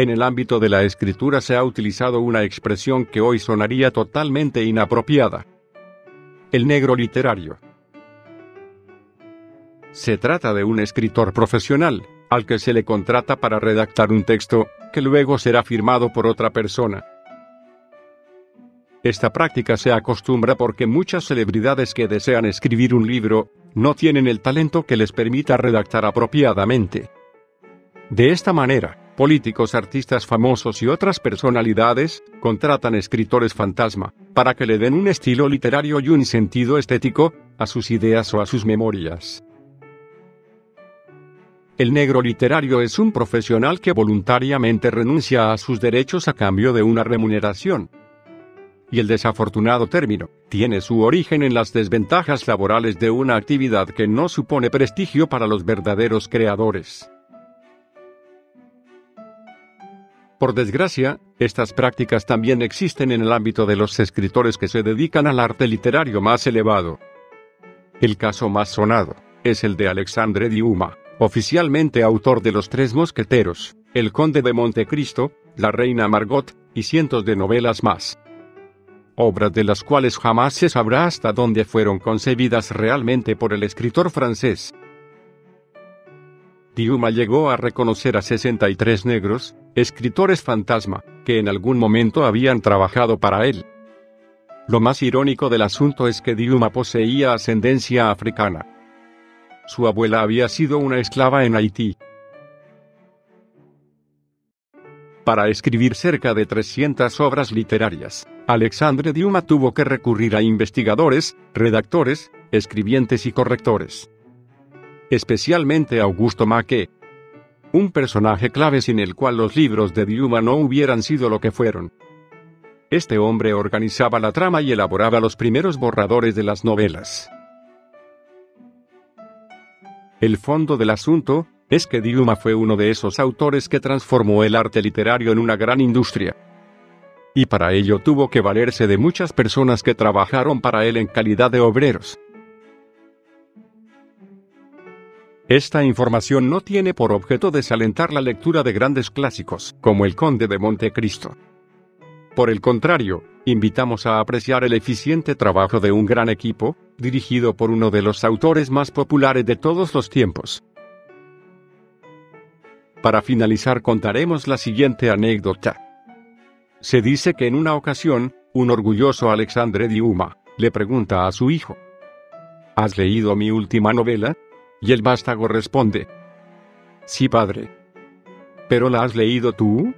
En el ámbito de la escritura se ha utilizado una expresión que hoy sonaría totalmente inapropiada. El negro literario. Se trata de un escritor profesional, al que se le contrata para redactar un texto, que luego será firmado por otra persona. Esta práctica se acostumbra porque muchas celebridades que desean escribir un libro, no tienen el talento que les permita redactar apropiadamente. De esta manera, políticos, artistas famosos y otras personalidades, contratan escritores fantasma, para que le den un estilo literario y un sentido estético, a sus ideas o a sus memorias. El negro literario es un profesional que voluntariamente renuncia a sus derechos a cambio de una remuneración. Y el desafortunado término tiene su origen en las desventajas laborales de una actividad que no supone prestigio para los verdaderos creadores. Por desgracia, estas prácticas también existen en el ámbito de los escritores que se dedican al arte literario más elevado. El caso más sonado es el de Alexandre Diuma oficialmente autor de Los Tres Mosqueteros, El Conde de Montecristo, La Reina Margot, y cientos de novelas más. Obras de las cuales jamás se sabrá hasta dónde fueron concebidas realmente por el escritor francés. Diuma llegó a reconocer a 63 negros, escritores fantasma, que en algún momento habían trabajado para él. Lo más irónico del asunto es que Diuma poseía ascendencia africana. Su abuela había sido una esclava en Haití. Para escribir cerca de 300 obras literarias, Alexandre Diuma tuvo que recurrir a investigadores, redactores, escribientes y correctores. Especialmente Augusto Maquet. Un personaje clave sin el cual los libros de Diuma no hubieran sido lo que fueron. Este hombre organizaba la trama y elaboraba los primeros borradores de las novelas. El fondo del asunto, es que Diuma fue uno de esos autores que transformó el arte literario en una gran industria. Y para ello tuvo que valerse de muchas personas que trabajaron para él en calidad de obreros. Esta información no tiene por objeto desalentar la lectura de grandes clásicos, como El Conde de Montecristo. Por el contrario, invitamos a apreciar el eficiente trabajo de un gran equipo, dirigido por uno de los autores más populares de todos los tiempos. Para finalizar contaremos la siguiente anécdota. Se dice que en una ocasión, un orgulloso Alexandre Diuma, le pregunta a su hijo, ¿Has leído mi última novela? Y el vástago responde, Sí, padre. ¿Pero la has leído tú?